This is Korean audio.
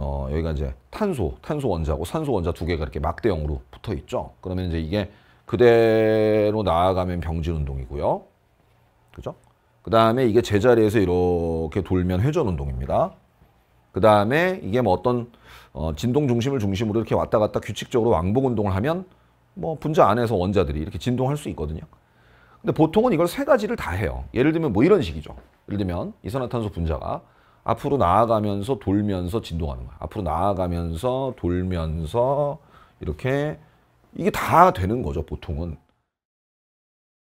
어, 여기가 이제 탄소, 탄소 원자고 산소 원자 두 개가 이렇게 막대형으로 붙어 있죠. 그러면 이제 이게 그대로 나아가면 병진 운동이고요. 그죠? 그 다음에 이게 제자리에서 이렇게 돌면 회전 운동입니다. 그 다음에 이게 뭐 어떤 어, 진동 중심을 중심으로 이렇게 왔다 갔다 규칙적으로 왕복 운동을 하면 뭐 분자 안에서 원자들이 이렇게 진동할 수 있거든요. 근데 보통은 이걸 세 가지를 다 해요. 예를 들면 뭐 이런 식이죠. 예를 들면 이산화탄소 분자가 앞으로 나아가면서 돌면서 진동하는 거야. 앞으로 나아가면서 돌면서 이렇게 이게 다 되는 거죠, 보통은.